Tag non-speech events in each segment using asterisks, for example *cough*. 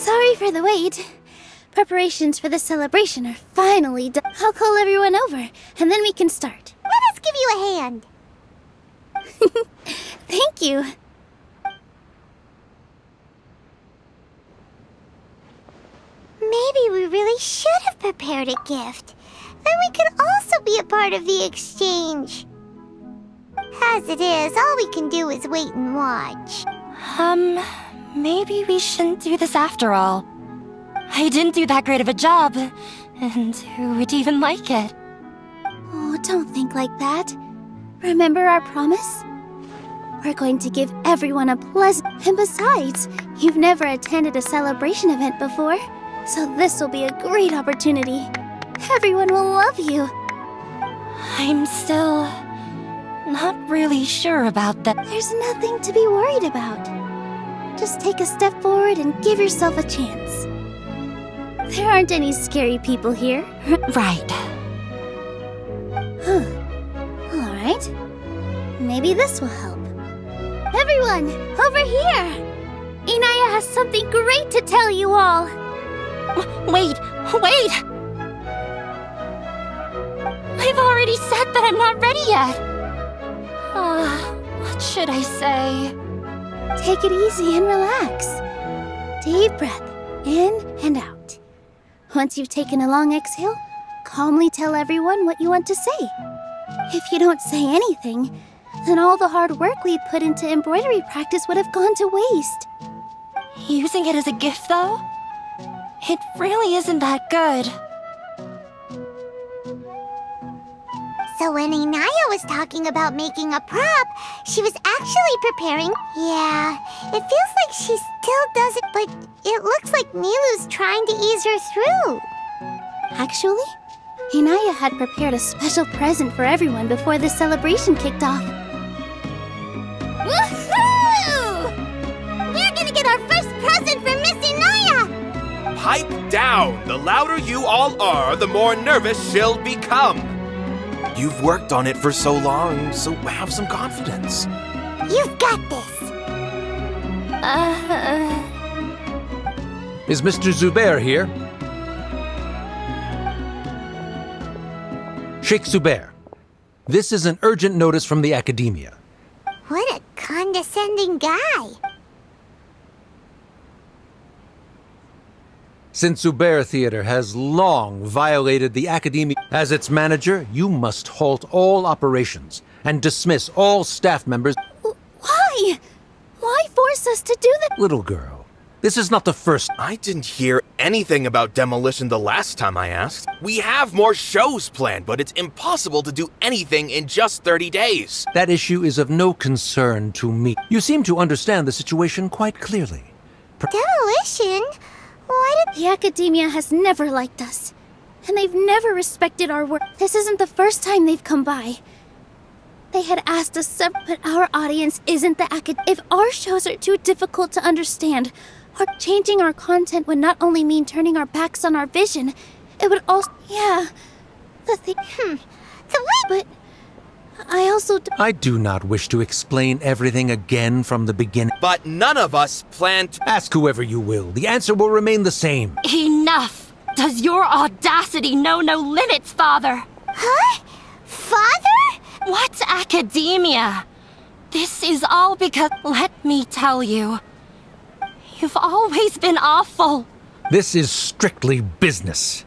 Sorry for the wait. Preparations for the celebration are finally done. I'll call everyone over, and then we can start. Let us give you a hand. *laughs* Thank you. Maybe we really should have prepared a gift. Then we could also be a part of the exchange. As it is, all we can do is wait and watch. Um, maybe we shouldn't do this after all. I didn't do that great of a job, and who would even like it? Oh, don't think like that. Remember our promise? We're going to give everyone a pleasant... And besides, you've never attended a celebration event before, so this will be a great opportunity. Everyone will love you. I'm still... not really sure about that. There's nothing to be worried about. Just take a step forward and give yourself a chance. There aren't any scary people here. *laughs* right. Huh. Alright. Maybe this will help. Everyone, over here! Inaya has something great to tell you all! Wait, wait! I've already said that I'm not ready yet! Uh, what should I say? Take it easy and relax. Deep breath, in and out. Once you've taken a long exhale, calmly tell everyone what you want to say. If you don't say anything, then all the hard work we put into embroidery practice would have gone to waste. Using it as a gift, though? It really isn't that good. So when Inaya was talking about making a prop, she was actually preparing... Yeah, it feels like she still does it, but it looks like Nilou's trying to ease her through. Actually, Inaya had prepared a special present for everyone before the celebration kicked off. Woohoo! We're gonna get our first present from Miss Inaya! Pipe down! The louder you all are, the more nervous she'll become. You've worked on it for so long, so have some confidence. You've got this. Uh... Is Mr. Zubair here? Sheikh Zubair, this is an urgent notice from the Academia. What a condescending guy. Since Zubair Theater has long violated the Academy as its manager, you must halt all operations and dismiss all staff members. Why? Why force us to do that? Little girl, this is not the first. I didn't hear anything about demolition the last time I asked. We have more shows planned, but it's impossible to do anything in just 30 days. That issue is of no concern to me. You seem to understand the situation quite clearly. Demolition? The Academia has never liked us. And they've never respected our work. This isn't the first time they've come by. They had asked us but our audience isn't the acad- If our shows are too difficult to understand, or changing our content would not only mean turning our backs on our vision, it would also- Yeah, the thing- Hmm. The way- But I also d- I do not wish to explain everything again from the beginning. But none of us plan to. Ask whoever you will. The answer will remain the same. Enough! Does your audacity know no limits, father? Huh? Father? What academia? This is all because. Let me tell you. You've always been awful. This is strictly business.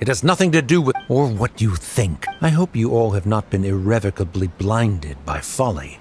It has nothing to do with or what you think. I hope you all have not been irrevocably blinded by folly.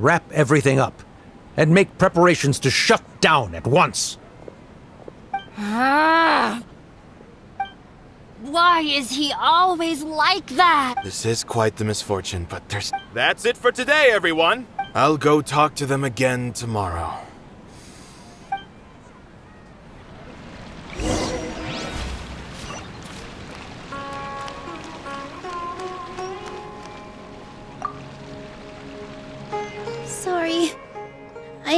Wrap everything up and make preparations to shut down at once. Ah. Why is he always like that? This is quite the misfortune, but there's. That's it for today, everyone. I'll go talk to them again tomorrow.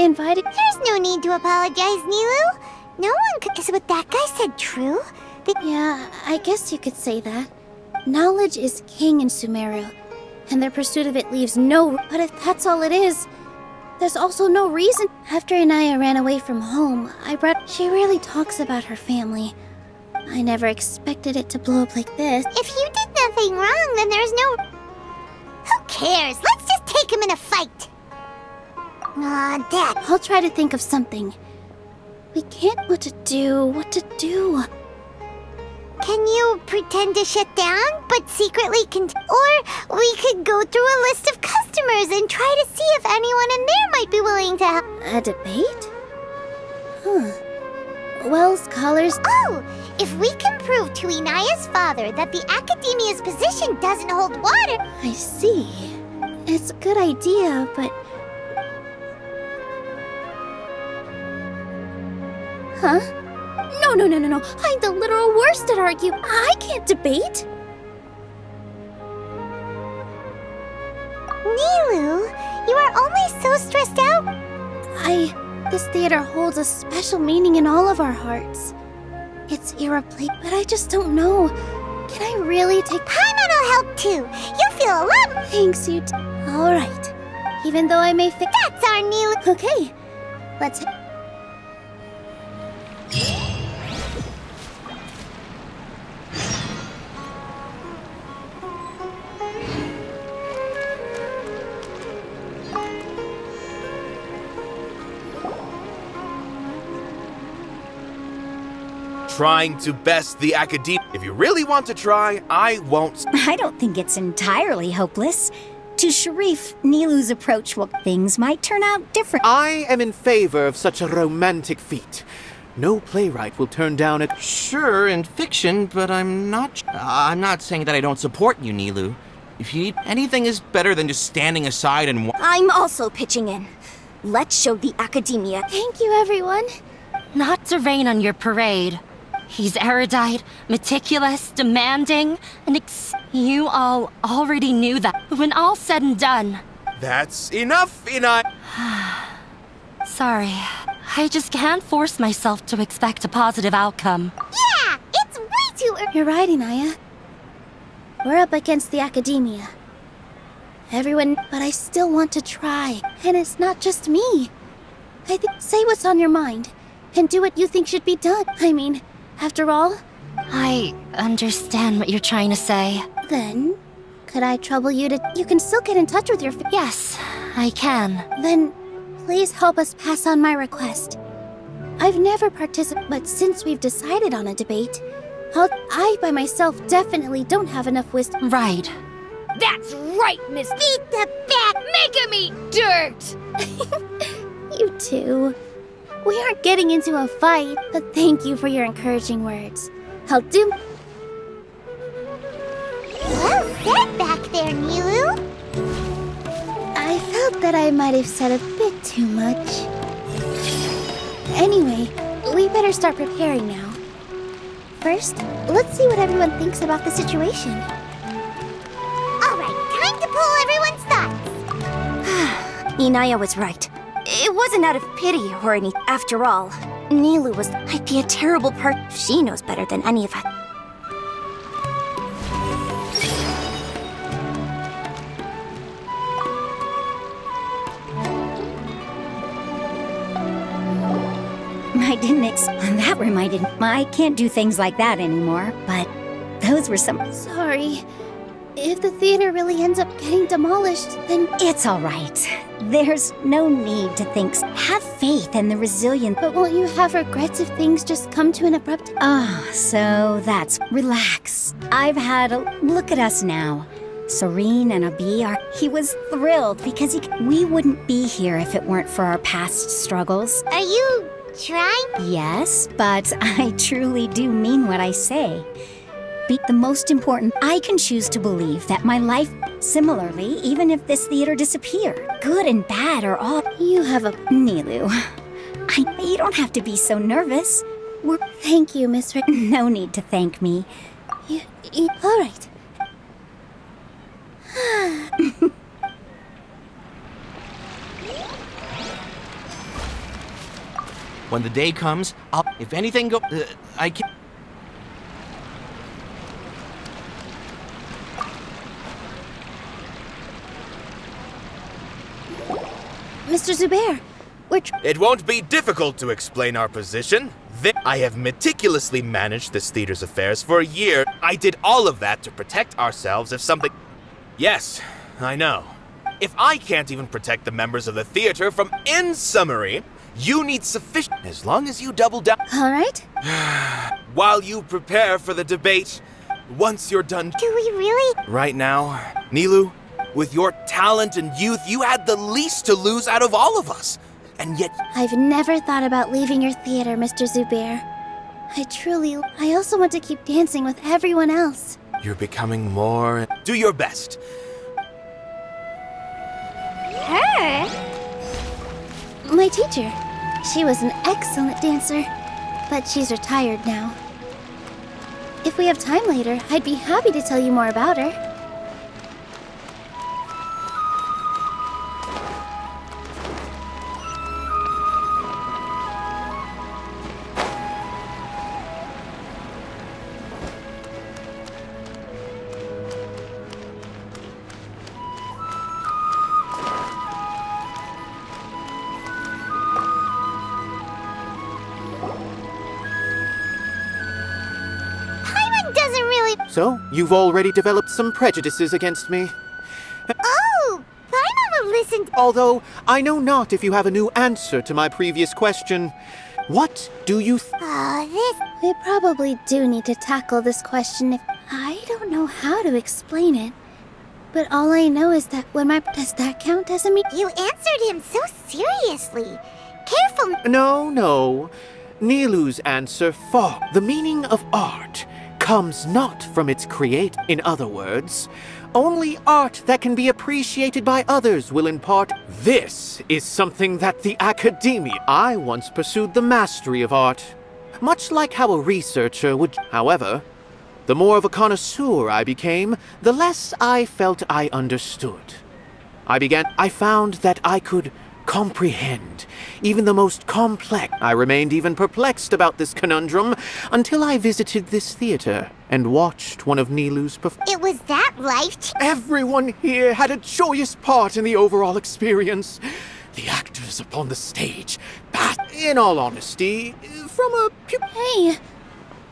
Invited- There's no need to apologize, Nilou. No one could- Is what that guy said true? The Yeah, I guess you could say that. Knowledge is king in Sumeru, and their pursuit of it leaves no. But if that's all it is, There's also no reason. After Inaya ran away from home, I brought. She rarely talks about her family. I never expected it to blow up like this. If you did nothing wrong, then there's no... Who cares? Let's just take him in a fight. Aw, Dad. I'll try to think of something. We can't. What to do? What to do? Can you pretend to shut down, but secretly con- Or we could go through a list of customers and try to see if anyone in there might be willing to help. A debate? Huh. Well, scholars. Oh, if we can prove to Inaya's father that the Academia's position doesn't hold water... I see. It's a good idea, but. Huh? No, no, no, no, no. I'm the literal worst at argue. I can't debate. Nilou, you are always so stressed out. I. This theater holds a special meaning in all of our hearts. It's irreplaceable, but I just don't know. Can I really take. Paimon'll help too. You'll feel a lot... Thanks, you. All right. Even though I may fit. That's our Nilou. Okay. Let's. Trying to best the academia. If you really want to try, I won't. I don't think it's entirely hopeless. To Sharif, Nilou's approach will things might turn out different. I am in favor of such a romantic feat. No playwright will turn down a. Sure, in fiction, but I'm not. Uh, I'm not saying that I don't support you, Nilou. If you need anything is better than just standing aside and. Wa- I'm also pitching in. Let's show the academia. Thank you, everyone. Not to rain on your parade. He's erudite, meticulous, demanding, and ex- you all already knew that. When all's said and done, That's enough, Inai. *sighs* sorry, I just can't force myself to expect a positive outcome. Yeah, it's way too early. You're right, Inaya. We're up against the academia. Everyone, but I still want to try. And it's not just me. I think say what's on your mind and do what you think should be done. I mean, after all, I understand what you're trying to say. then could I trouble you to you can still get in touch with your fa- Yes, I can. Then please help us pass on my request. I've never participated, but since we've decided on a debate, I'll, I by myself definitely don't have enough wisdom. Right. That's right, Miss. Beat the bat. Make him eat dirt! *laughs* You too. We aren't getting into a fight, but thank you for your encouraging words. I'll do. Well said back there, Nilou. I felt that I might have said a bit too much. Anyway, we better start preparing now. First, let's see what everyone thinks about the situation. All right, time to pull everyone's thoughts. *sighs* Inaya was right. It wasn't out of pity or any. After all, Nilou was. I'd be a terrible part. She knows better than any of us. I didn't ex- That reminded me. I can't do things like that anymore, but those were some. Sorry. If the theater really ends up getting demolished, then. It's all right. There's no need to think. Have faith in the resilience. But won't you have regrets if things just come to an abrupt. Ah, so that's. Relax. I've had a look at us now. Serene and Abi are. He was thrilled because he. We wouldn't be here if it weren't for our past struggles. Are you trying? Yes, but I truly do mean what I say. Be the most important, I can choose to believe that my life, similarly, even if this theater disappeared, good and bad are all. You have a. Nilou, I, you don't have to be so nervous. We're, Thank you, Miss Rick. *laughs* no need to thank me. You, you, all right. *sighs* when the day comes, I'll. If anything go. Uh, I can. Mr. Zubair, we're It won't be difficult to explain our position. I have meticulously managed this theater's affairs for a year. I did all of that to protect ourselves if something. Yes, I know. If I can't even protect the members of the theater from in summary, you need sufficient. As long as you double down. all right? *sighs* While you prepare for the debate, once you're done. Do we really? Right now, Nilou, with your talent and youth, you had the least to lose out of all of us. And yet, I've never thought about leaving your theater, Mr. Zubair. I truly. I also want to keep dancing with everyone else. you're becoming more. Do your best. Her? My teacher. She was an excellent dancer, but she's retired now. If we have time later, I'd be happy to tell you more about her. So, you've already developed some prejudices against me. Oh! Paimon will listen. Although, I know not if you have a new answer to my previous question. What do you th- Oh, this. We probably do need to tackle this question if I don't know how to explain it. But all I know is that when my does that count as a me? You answered him so seriously. Careful. No, no. Nilou's answer far. The meaning of art comes not from its create. In other words, only art that can be appreciated by others will impart. This is something that the academia. I once pursued the mastery of art, much like how a researcher would. However, the more of a connoisseur I became, the less I felt I understood. I began. I found that I could comprehend even the most complex. I remained even perplexed about this conundrum until I visited this theater and watched one of Nilou's performances. It was that life. Everyone here had a joyous part in the overall experience. The actors upon the stage, but in all honesty, from a Hey,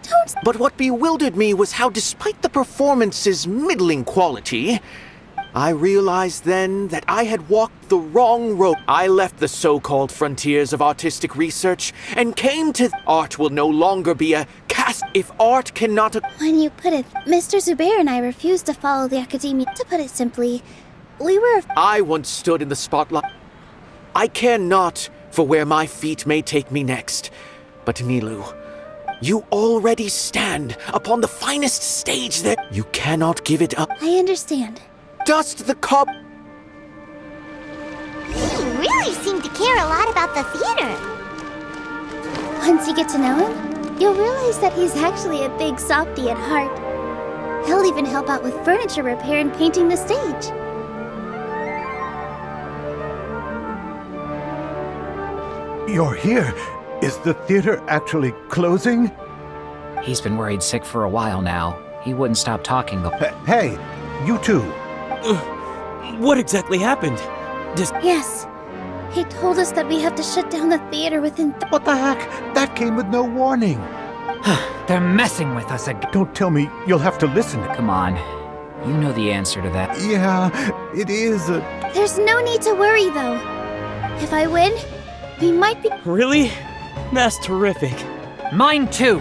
don't. but what bewildered me was how, despite the performance's middling quality, I realized then that I had walked the wrong road. I left the so called frontiers of artistic research and came to art will no longer be a cast. If art cannot. When you put it, Mr. Zubair and I refused to follow the academia. To put it simply, we were. I once stood in the spotlight. I care not for where my feet may take me next. But Nilou, you already stand upon the finest stage there. You cannot give it up. I understand. Dust the cob. You really seem to care a lot about the theater. Once you get to know him, you'll realize that he's actually a big softy at heart. He'll even help out with furniture repair and painting the stage. You're here. Is the theater actually closing? He's been worried sick for a while now. He wouldn't stop talking the. H- hey, you two. *sighs* What exactly happened? Yes. He told us that we have to shut down the theater within. Th- What the heck? That came with no warning. *sighs* They're messing with us again. Don't tell me you'll have to listen. Come on. You know the answer to that. Yeah, it is a. There's no need to worry, though. If I win, we might be. Really? That's terrific. Mine too!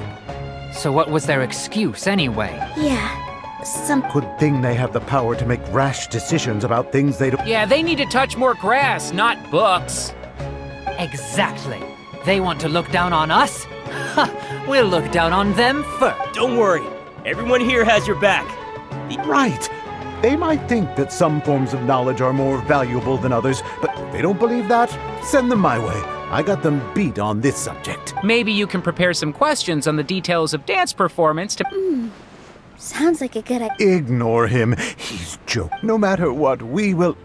So, what was their excuse anyway? Yeah. Some. Good thing they have the power to make rash decisions about things they don't. Yeah, they need to touch more grass, not books. Exactly. They want to look down on us? Ha! We'll look down on them first. Don't worry. Everyone here has your back. Right. They might think that some forms of knowledge are more valuable than others, but if they don't believe that, send them my way. I got them beat on this subject. Maybe you can prepare some questions on the details of dance performance to. Hmm. Sounds like a good idea. Ignore him. He's joke. No matter what, we will.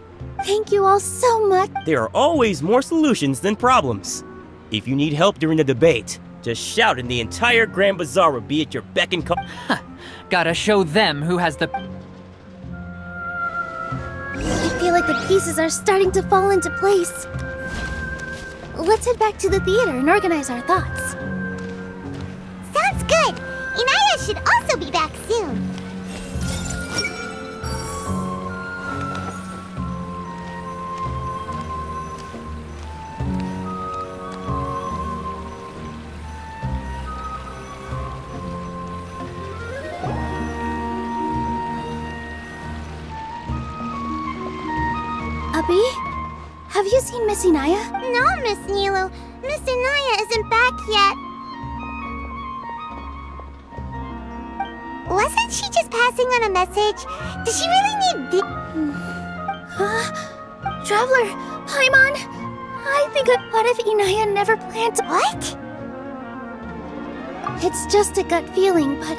Thank you all so much. There are always more solutions than problems. If you need help during the debate, just shout and the entire Grand Bazaar will be at your beck and call. Gotta show them who has the. I feel like the pieces are starting to fall into place. let's head back to the theater and organize our thoughts. Sounds good. Have you seen Miss Inaya? No, Miss Nilou. Miss Inaya isn't back yet. Wasn't she just passing on a message? Does she really need the- hmm. Huh? Traveler, Paimon, I think I, what if Inaya never planned to- What? It's just a gut feeling, but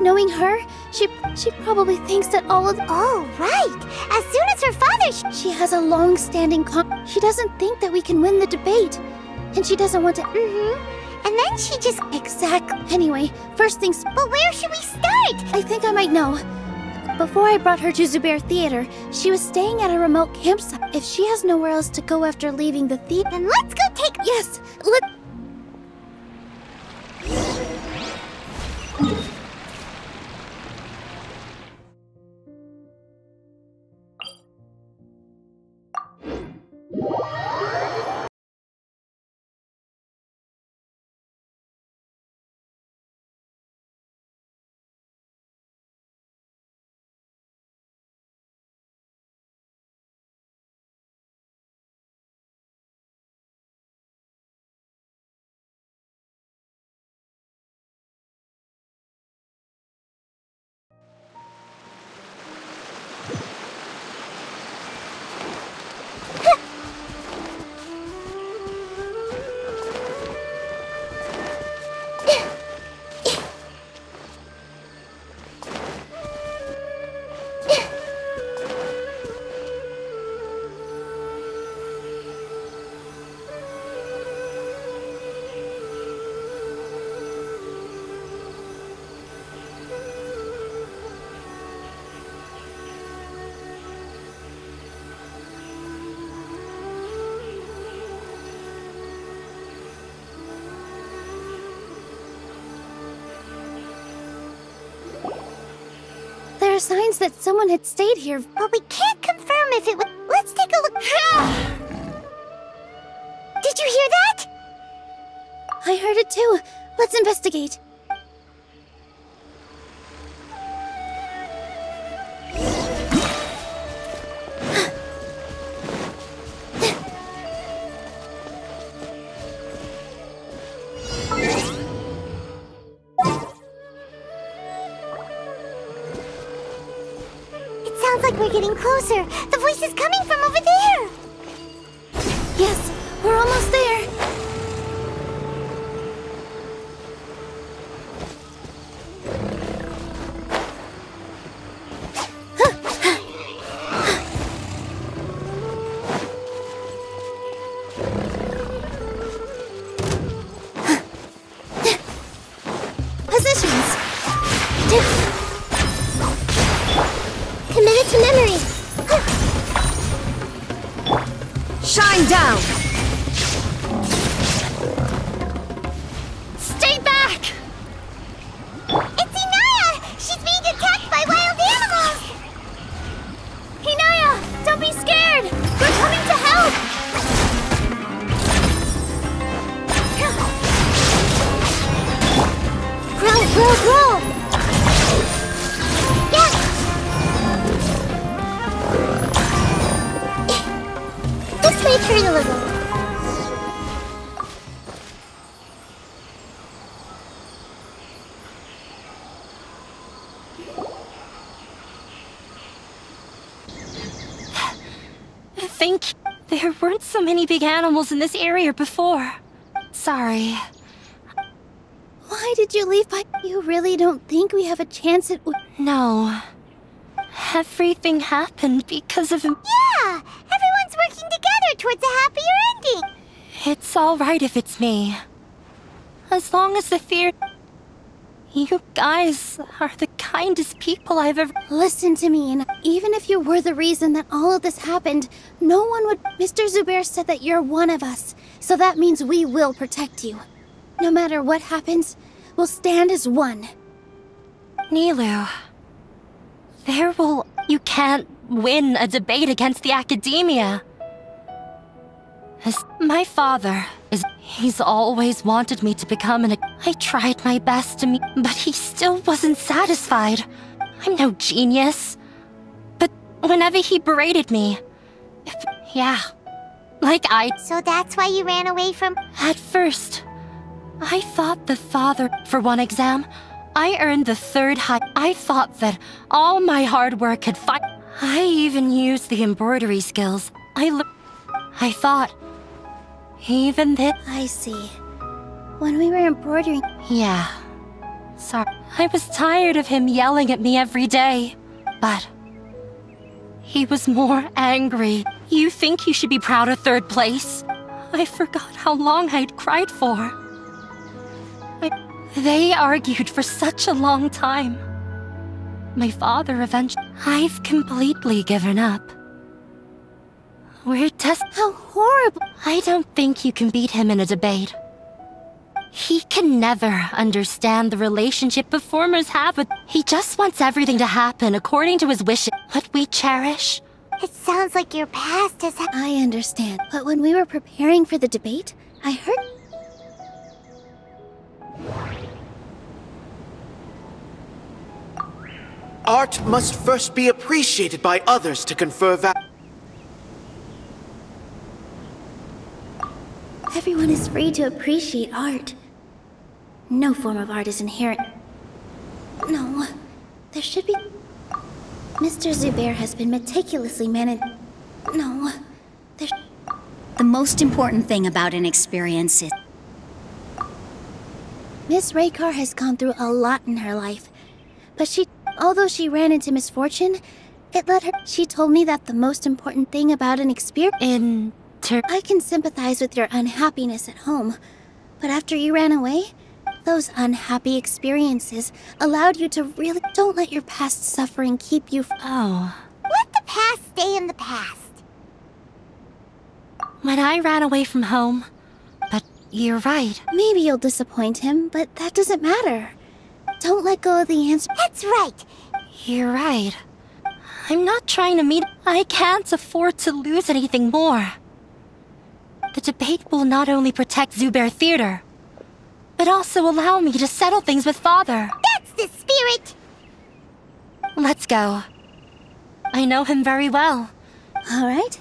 knowing her, she she probably thinks that all of Oh, right. As soon she has a long-standing con. She doesn't think that we can win the debate, and she doesn't want to. Mm-hmm. And then she just- Exactly. Anyway, first things. But where should we start? I think I might know. Before I brought her to Zubair Theater, she was staying at a remote campsite. If she has nowhere else to go after leaving the theater, Then let's go take- yes, let. Signs that someone had stayed here. But we can't confirm if it was- Let's take a look- *sighs* Did you hear that? I heard it too. Let's investigate. Sounds like we're getting closer. The voice is coming from over there. Yes, we're almost there. Many big animals in this area before. Sorry. Why did you leave by? You really don't think we have a chance at. No. Everything happened because of him. Yeah! Everyone's working together towards a happier ending! It's alright if it's me. As long as the fear. You guys are the kindest people I've ever. Listen to me, and even if you were the reason that all of this happened, no one would. Mr. Zubair said that you're one of us. So that means we will protect you. No matter what happens, we'll stand as one. Nilou, there will. You can't win a debate against the academia. As my father. He's always wanted me to become an. I tried my best to meet, but he still wasn't satisfied. I'm no genius. But whenever he berated me, if, yeah, like I. So that's why you ran away from. At first, I thought the father. For one exam, I earned the third high. I thought that all my hard work had fi- I even used the embroidery skills. I l- I thought. Even that. I see. When we were embroidering. Yeah. Sorry. I was tired of him yelling at me every day. But. He was more angry. You think you should be proud of third place? I forgot how long I'd cried for. I, they argued for such a long time. My father eventually. I've completely given up. We're just. How horrible! I don't think you can beat him in a debate. He can never understand the relationship performers have with. He just wants everything to happen according to his wishes. What we cherish. It sounds like your past has. I understand, but when we were preparing for the debate, I heard. Art must first be appreciated by others to confer value. Everyone is free to appreciate art. No form of art is inherent. No, uh, there should be. Mr. Zubair has been meticulously managed. No, uh, there. The most important thing about an experience is. Miss Raykar has gone through a lot in her life. But she. Although she ran into misfortune, it led her. She told me that the most important thing about an experience. In. I can sympathize with your unhappiness at home, but after you ran away, those unhappy experiences allowed you to really. Don't let your past suffering keep you. Oh. Let the past stay in the past. When I ran away from home. But you're right. Maybe you'll disappoint him, but that doesn't matter. Don't let go of the answer. That's right. You're right. I'm not trying to meet. I can't afford to lose anything more. The debate will not only protect Zubair Theater, but also allow me to settle things with Father. That's the spirit! Let's go. I know him very well. All right.